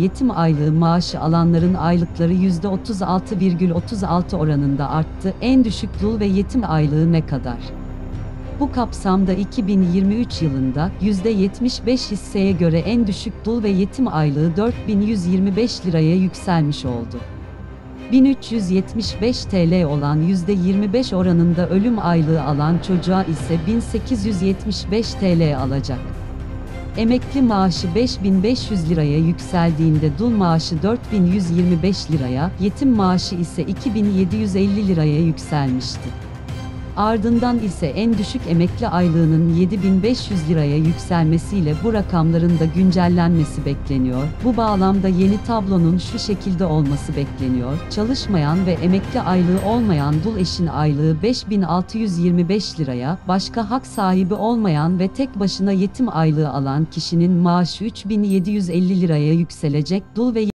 yetim aylığı maaşı alanların aylıkları %36,36 oranında arttı. En düşük dul ve yetim aylığı ne kadar? Bu kapsamda 2023 yılında %75 hisseye göre en düşük dul ve yetim aylığı 4125 liraya yükselmiş oldu. 1375 TL olan %25 oranında ölüm aylığı alan çocuğa ise 1875 TL alacak. Emekli maaşı 5500 liraya yükseldiğinde dul maaşı 4125 liraya, yetim maaşı ise 2750 liraya yükselmişti. Ardından ise en düşük emekli aylığının 7500 liraya yükselmesiyle bu rakamların da güncellenmesi bekleniyor. Bu bağlamda yeni tablonun şu şekilde olması bekleniyor. Çalışmayan ve emekli aylığı olmayan dul eşin aylığı 5625 liraya, başka hak sahibi olmayan ve tek başına yetim aylığı alan kişinin maaşı 3750 liraya yükselecek. Dul ve